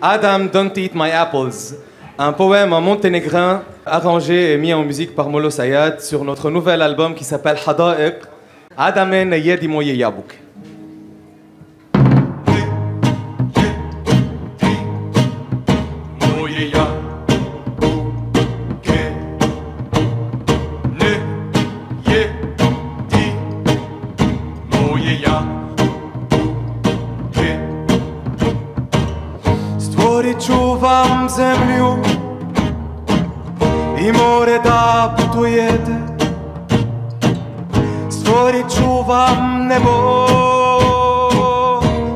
Adam, Don't Eat My Apples, un poème en monténégrin arrangé et mis en musique par Molo Sayad sur notre nouvel album qui s'appelle Hada'iq. Adamen Yedi Moye Yabouk. vam zemlju i more da putujete. Stvorit ću vam nebo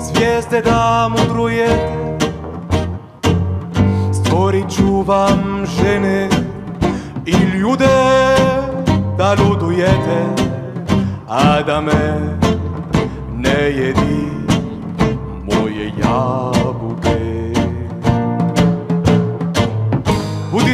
Zvijezde da mudrujete. Stvorit ću vam žene i ljude Da ludujete, a da me ne jedi moje jabu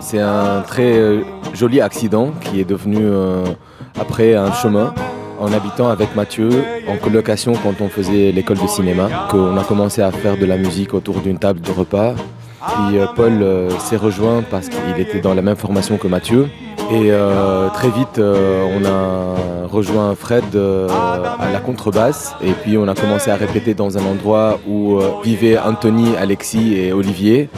C'est un très euh, joli accident qui est devenu euh, après un chemin en habitant avec Mathieu en colocation quand on faisait l'école de cinéma, qu'on a commencé à faire de la musique autour d'une table de repas. Puis euh, Paul s'est rejoint parce qu'il était dans la même formation que Mathieu. Et très vite, on a rejoint Fred à la contrebasse. Et puis on a commencé à répéter dans un endroit où vivaient Anthony, Alexis et Olivier.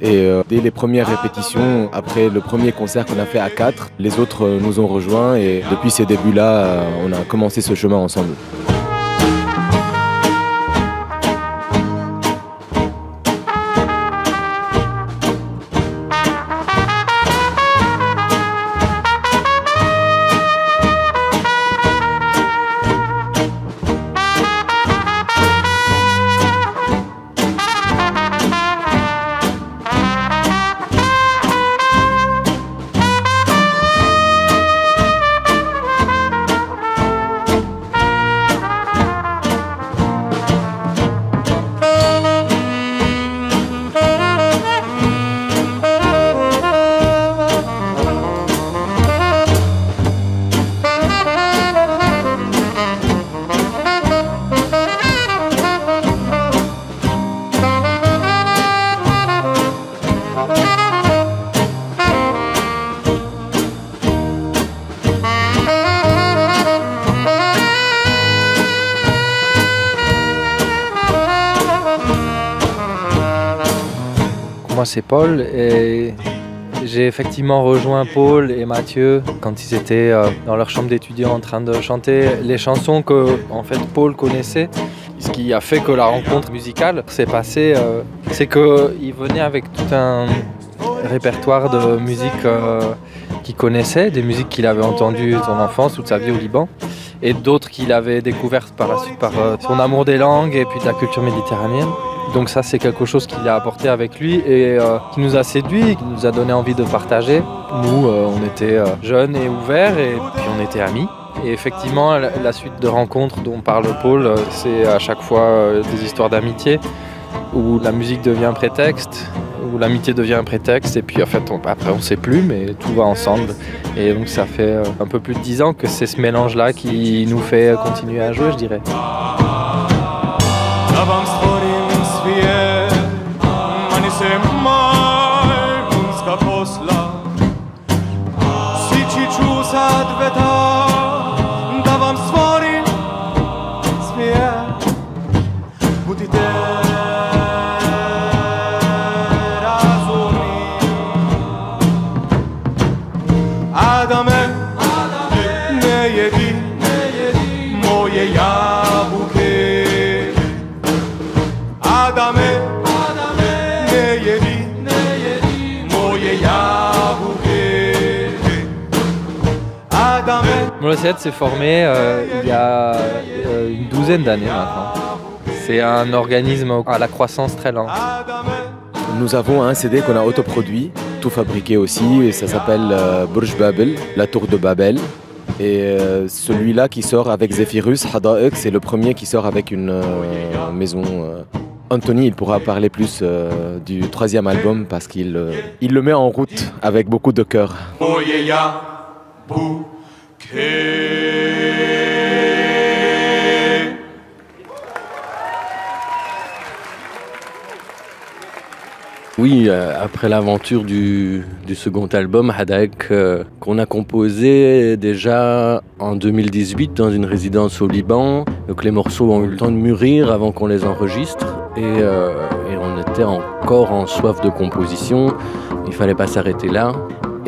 Et euh, dès les premières répétitions, après le premier concert qu'on a fait à 4, les autres euh, nous ont rejoints. Et depuis ces débuts-là, euh, on a commencé ce chemin ensemble. Moi c'est Paul et j'ai effectivement rejoint Paul et Mathieu quand ils étaient euh, dans leur chambre d'étudiants en train de chanter les chansons que en fait Paul connaissait. Ce qui a fait que la rencontre musicale s'est passée, euh, c'est qu'il venait avec tout un répertoire de musique euh, qu'il connaissait, des musiques qu'il avait entendues son enfance, toute sa vie au Liban, et d'autres qu'il avait découvertes par la par euh, son amour des langues et puis de la culture méditerranéenne. Donc ça c'est quelque chose qu'il a apporté avec lui et euh, qui nous a séduit, qui nous a donné envie de partager. Nous euh, on était jeunes et ouverts et puis on était amis. Et effectivement la, suite de rencontres dont parle Paul, c'est à chaque fois des histoires d'amitié où la musique devient prétexte, où l'amitié devient un prétexte et puis en fait on, après on sait plus mais tout va ensemble. Et donc ça fait euh, un peu plus de dix ans que c'est ce mélange là qui nous fait continuer à jouer je dirais. S'est formé euh, il y a euh, une douzaine d'années maintenant. C'est un organisme à la croissance très lente. Nous avons un CD qu'on a autoproduit, tout fabriqué aussi, et ça s'appelle euh, Burj Babel, la tour de Babel. Et euh, celui-là qui sort avec Zephyrus, Hada'ek, c'est le premier qui sort avec une euh, maison. euh. Anthony, il pourra parler plus euh, du troisième album parce qu'il euh, il le met en route avec beaucoup de cœur. Oui, euh, après l'aventure du, second album, Hadaek, euh, qu'on a composé déjà en 2018 dans une résidence au Liban. Donc les morceaux ont eu le temps de mûrir avant qu'on les enregistre. Et, euh, et on était encore en soif de composition. Il fallait pas s'arrêter là.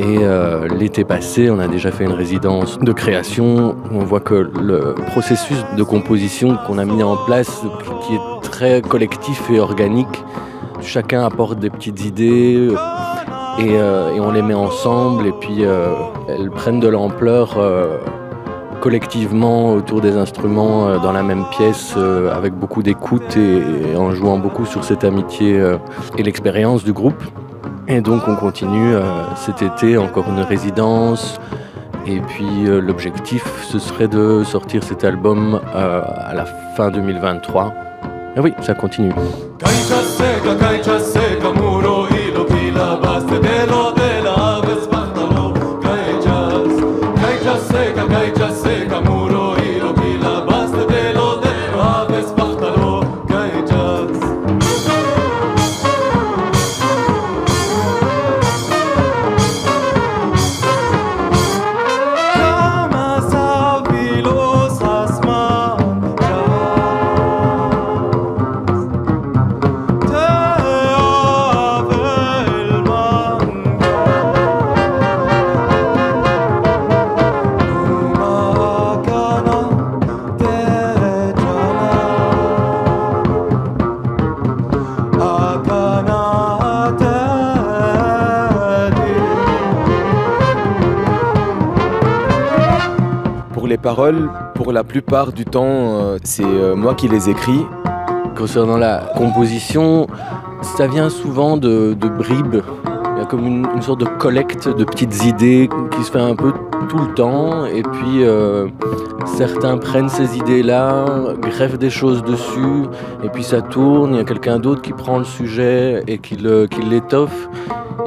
Et euh, l'été passé, on a déjà fait une résidence de création. On voit que le processus de composition qu'on a mis en place, qui est très collectif et organique, chacun apporte des petites idées euh, et, euh, et on les met ensemble et puis elles prennent de l'ampleur collectivement autour des instruments dans la même pièce avec beaucoup d'écoute et, en jouant beaucoup sur cette amitié et l'expérience du groupe. Et donc on continue euh, cet été encore une résidence et puis euh, l'objectif ce serait de sortir cet album euh, à la fin 2023. Et oui, ça continue. Les paroles, pour la plupart du temps, euh, c'est euh, moi qui les écris. Concernant la composition, ça vient souvent de, de bribes. Comme une, sorte de collecte de petites idées qui se fait un peu tout le temps. Et puis euh, certains prennent ces idées-là, greffent des choses dessus, et puis ça tourne. Il y a quelqu'un d'autre qui prend le sujet et qui l'étoffe.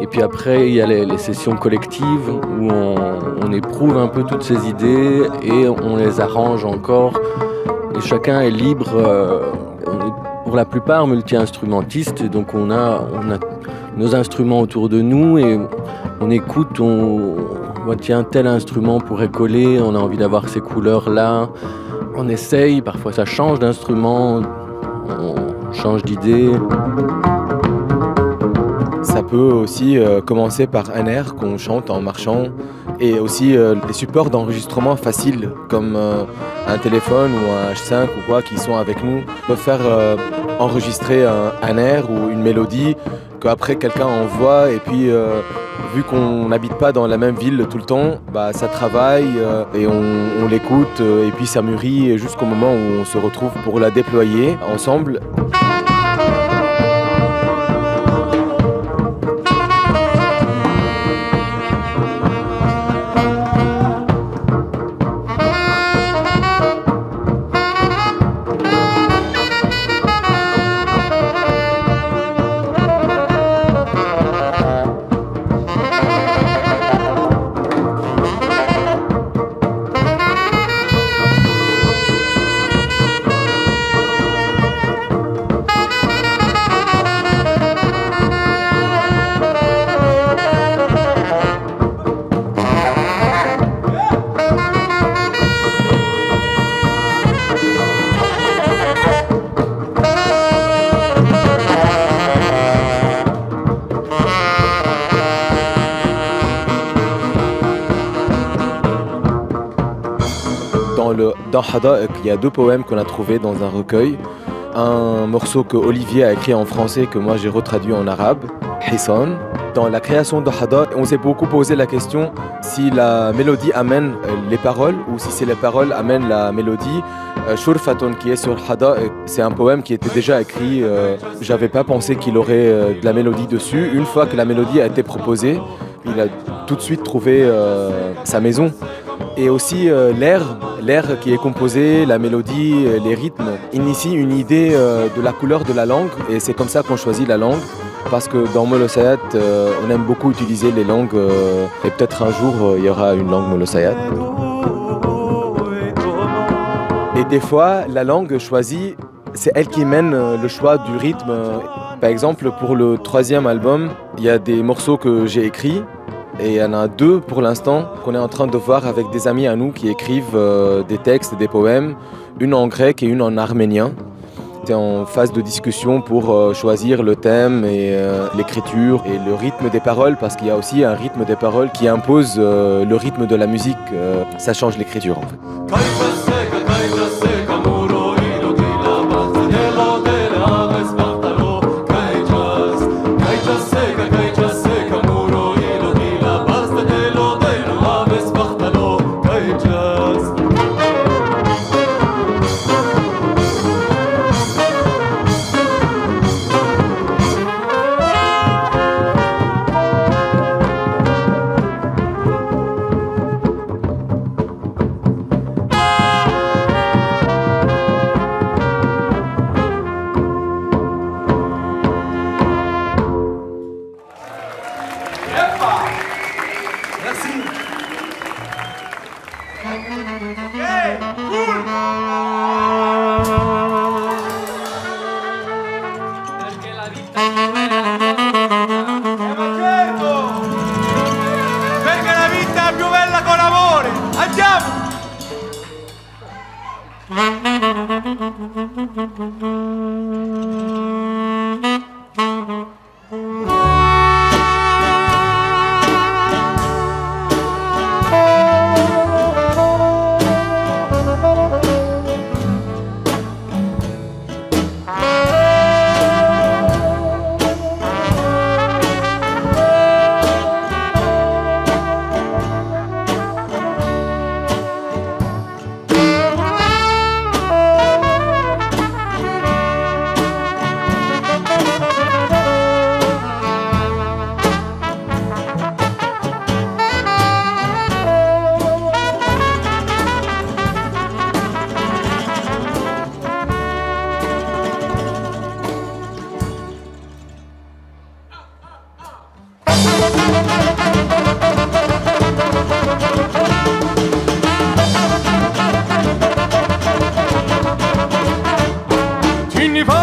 Et puis après, il y a les, sessions collectives où on, éprouve un peu toutes ces idées et on les arrange encore. Et chacun est libre. euh, on est pour la plupart multi-instrumentistes, et donc on a, on a nos instruments autour de nous et on écoute, on, on tiens tel instrument pourrait coller, on a envie d'avoir ces couleurs là. On essaye, parfois ça change d'instrument, on change d'idée. Ça peut aussi euh, commencer par un air qu'on chante en marchant et aussi euh, les supports d'enregistrement faciles comme euh, un téléphone ou un H5 ou quoi qui sont avec nous peuvent faire euh, enregistrer un air ou une mélodie qu'après quelqu'un envoie et puis euh, vu qu'on n'habite pas dans la même ville tout le temps, bah, ça travaille euh, et on, l'écoute euh, et puis ça mûrit jusqu'au moment où on se retrouve pour la déployer ensemble. Dans, Hada'ek, il y a deux poèmes qu'on a trouvés dans un recueil. Un morceau que Olivier a écrit en français que moi j'ai retraduit en arabe, Hissan, Dans la création de Hada, on s'est beaucoup posé la question si la mélodie amène euh, les paroles ou si c'est les paroles amènent la mélodie. Euh, Shurfatun qui est sur Hada, euh, c'est un poème qui était déjà écrit. J'avais pas pensé qu'il aurait de la mélodie dessus. Une fois que la mélodie a été proposée, il a tout de suite trouvé sa maison. Et aussi euh, l'air, l'air qui est composé, la mélodie, euh, les rythmes, initie une idée euh, de la couleur de la langue. Et c'est comme ça qu'on choisit la langue. Parce que dans Molosayat, on aime beaucoup utiliser les langues. et peut-être un jour, il y aura une langue Molosayat. Et des fois, la langue choisie, c'est elle qui mène le choix du rythme. Par exemple, pour le troisième album, il y a des morceaux que j'ai écrits. Et il y en a deux pour l'instant qu'on est en train de voir avec des amis à nous qui écrivent euh, des textes, des poèmes, une en grec et une en arménien. C'est en phase de discussion pour euh, choisir le thème et euh, l'écriture et le rythme des paroles parce qu'il y a aussi un rythme des paroles qui impose le rythme de la musique. ça change l'écriture en fait.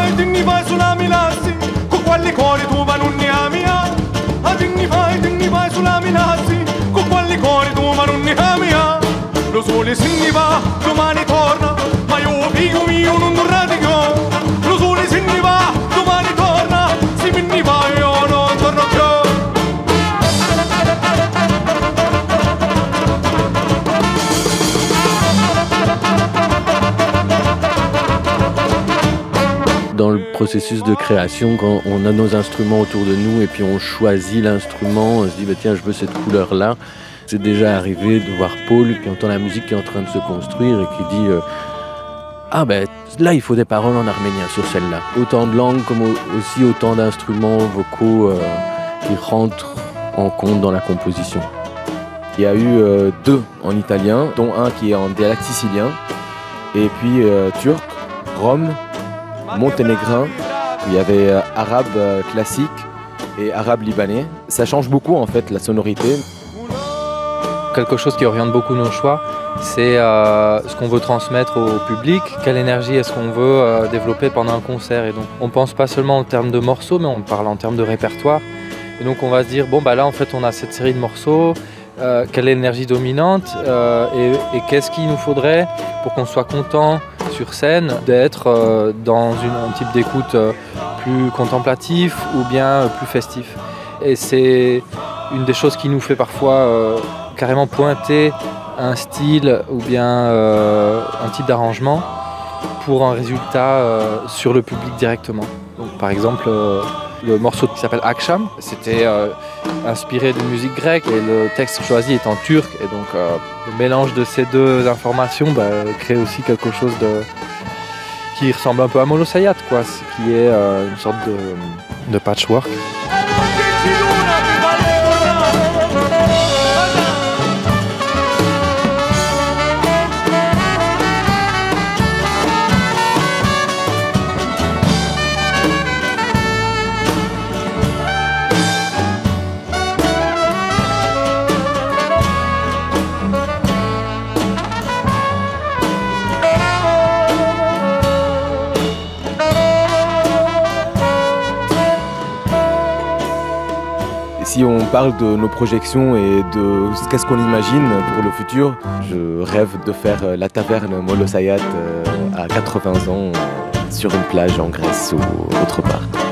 Öldün mü Basuna? De création, quand on a nos instruments autour de nous et puis on choisit l'instrument, on se dit bah, tiens je veux cette couleur-là. C'est déjà arrivé de voir Paul qui entend la musique qui est en train de se construire et qui dit euh, ah ben là il faut des paroles en arménien sur celle-là. Autant de langues comme au- aussi autant d'instruments vocaux euh, qui rentrent en compte dans la composition. Il y a eu euh, deux en italien, dont un qui est en dialecte sicilien, et puis turc, rome, monténégrin. Il y avait euh, arabe euh, classique et arabe libanais. Ça change beaucoup en fait la sonorité. Quelque chose qui oriente beaucoup nos choix, c'est euh, ce qu'on veut transmettre au public, quelle énergie est-ce qu'on veut développer pendant un concert. Et donc on pense pas seulement en termes de morceaux, mais on parle en termes de répertoire. Et donc on va se dire, bon bah là en fait on a cette série de morceaux, quelle est l'énergie dominante et, et qu'est-ce qu'il nous faudrait pour qu'on soit content scène d'être euh, dans un type d'écoute euh, plus contemplatif ou bien euh, plus festif. Et c'est une des choses qui nous fait parfois carrément pointer un style ou bien un type d'arrangement pour un résultat sur le public directement. Par exemple, le morceau qui s'appelle Aksham. C'était euh, inspiré d'une musique grecque et le texte choisi est en turc. Et donc euh, le mélange de ces deux informations bah, crée aussi quelque chose de qui ressemble un peu à Molosayat, quoi, ce qui est euh, une sorte de, de patchwork. On parle de nos projections et de qu'est-ce qu'on imagine pour le futur, je rêve de faire euh, la taverne Molosayat euh, à 80 ans euh, sur une plage en Grèce ou autre part.